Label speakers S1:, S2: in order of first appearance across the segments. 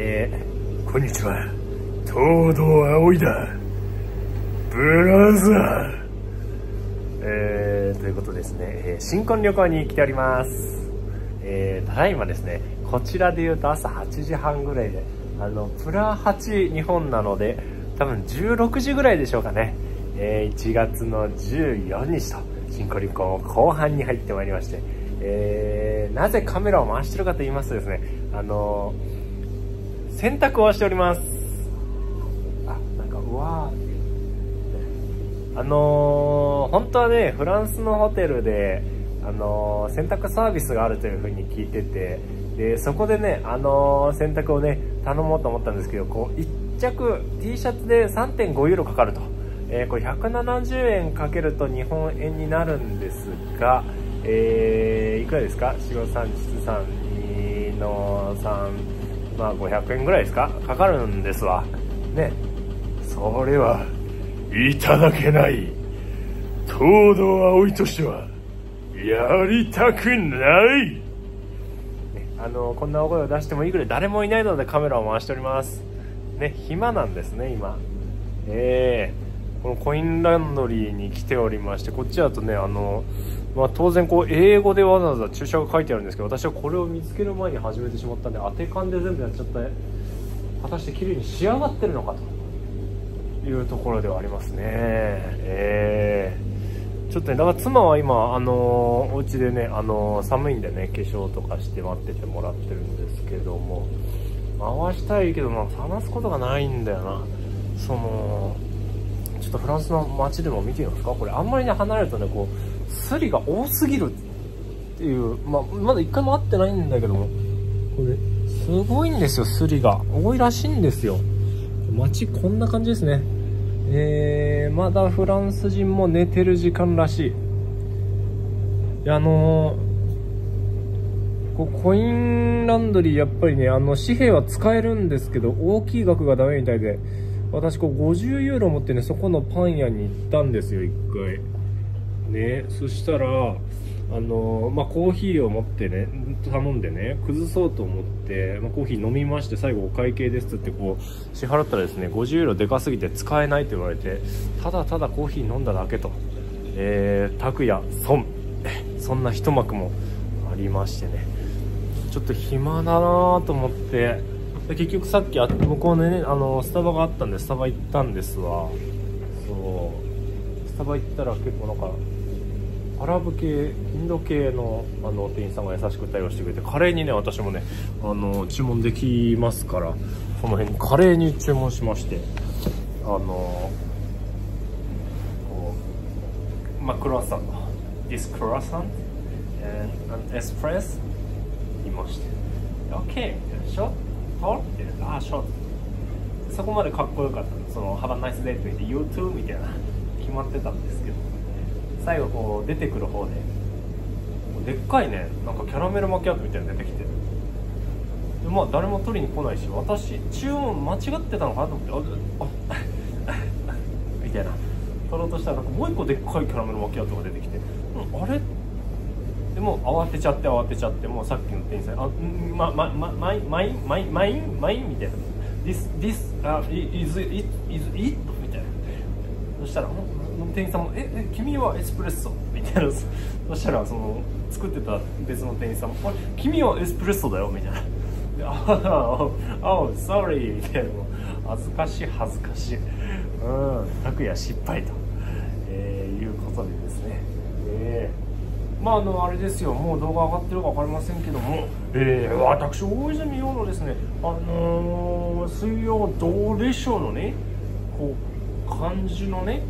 S1: えー、こんにちは。東堂葵だ。ブラザー。えー、ということですね、えー、新婚旅行に来ております。えー、ただいまですねこちらで言うと朝8時半ぐらいであのプラ8日本なので多分16時ぐらいでしょうかね、えー、1月の14日と新婚旅行後半に入ってまいりましてえー、なぜカメラを回してるかと言いますとですね、あのー、洗濯をしております。あ、なんか、うわあのー、本当はね、フランスのホテルで、あの洗濯サービスがあるというふうに聞いてて、で、そこでね、あの洗濯をね、頼もうと思ったんですけど、こう、1着 T シャツで3.5ユーロかかると。えこれ170円かけると日本円になるんですが、えー、いくらですか？四五三七三二の3まあ500円ぐらいですか？かかるんですわ。ね。それはいただけない。東堂葵としてはやりたくない、ね、あのこんな大声を出してもいいぐらい誰もいないのでカメラを回しております。ね。暇なんですね今。ええ。ー、このコインランドリーに来ておりましてこっちだとねあのまあ、当然こう英語でわざわざ注射が書いてあるんですけど私はこれを見つける前に始めてしまったんで当て勘で全部やっちゃった果たして綺麗に仕上がってるのかというところではありますね。えー、ちょっとねだから妻は今あのー、お家でねあの、寒いんでね化粧とかして待っててもらってるんですけども回したいけどな話すことがないんだよな。そのちょっとフランスの街でも見てみますか？これあんまりね離れるとねこうスリが多すぎるっていう、まあ、まだ一回も会ってないんだけども、これ、すごいんですよ、スリが。多いらしいんですよ。街こんな感じですね。えー、まだフランス人も寝てる時間らしい。いや、あのー、こコインランドリーやっぱりね、あの、紙幣は使えるんですけど、大きい額がダメみたいで、私こう50ユーロ持ってね、そこのパン屋に行ったんですよ、一回。ねそしたらあのまあ、コーヒーを持ってね頼んでね崩そうと思って、まあ、コーヒー飲みまして最後お会計ですってこう支払ったらですね50ユーロでかすぎて使えないと言われてただただコーヒー飲んだだけと、えー、拓也損 そんな一幕もありましてね。ちょっと暇だなと思って。で結局さっき向こうでねあのスタバがあったんでスタバ行ったんですわ。そう。スタバ行ったら結構なんかアラブ系インド系のあの店員さんが優しく対応してくれてカレーにね私もねあの注文できますからこの辺にカレーに注文しましてあのこうまあクロワッサン。の This croissant and an espresso いまして。OK ショートってああショート。そこまでかっこよかったその「ハバナイスデート」言って You too みたいな。決まってたんですけど。最後こう出てくる方で。でっかいね。なんかキャラメルマキアートみたいな出てきて。でまあ誰も取りに来ないし私注文間違ってたのかなと思って。ああみたいな取ろうとしたらなんかもう一個でっかいキャラメルマキアートが出てきて、うん、あれでも慌てちゃって慌てちゃってもうさっきの店員さんあままま my my my mine my みたいな。This this uh, is it is it? みたいな。そしたら店員さんも「ええ君はエスプレッソ?」みたいな。そしたらその作ってた別の店員さんも「君はエスプレッソだよ」みたいな「あああ sorry」みたいな。恥ずかしい恥ずかしい。うん。拓也失敗と、まああのあれですよ。もう動画上がってるか分かりませんけども、えー、私大泉洋のですねあのー、水曜どうでしょうのねこう漢字のね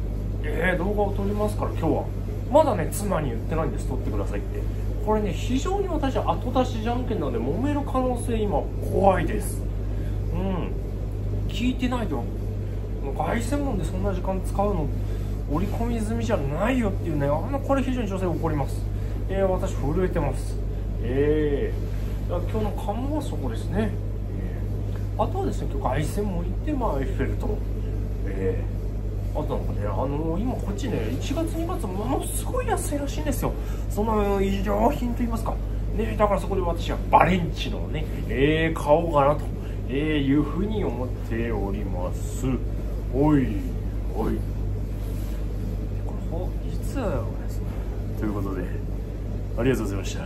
S1: えー、動画を撮りますから今日は。まだね妻に言ってないんです。撮ってくださいって。これね非常に私は後出しじゃんけんなので揉める可能性今怖いです。うん。聞いてないと。凱旋門でそんな時間使うの折り込み済みじゃないよっていうねあのこれ非常に女性起こります。えー、私震えてます。ええー、今日の関門はそこですね、えー、あとはですね今日凱旋門行ってまあエッフェル塔。ええー。あとなんかね、あのー、今こっちね、1月2月ものすごい安いらしいんですよ。その衣料品と言いますか。ね、だからそこで私はバレンチのね、えー、買おうかなとえー、いうふうに思っております。おいおい。
S2: これいつです
S1: ということで。ありがとうございました。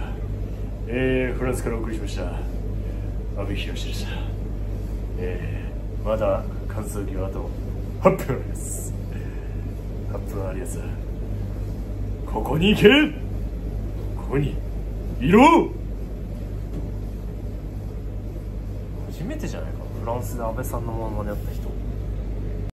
S1: えー、フランスからお送りしました。阿部寛でした。えー、まだ完走機はあと8分あります。8分あります。ここに行け。ここにいろ。
S2: 初めてじゃないか。フランスで安倍さんのままでやった人。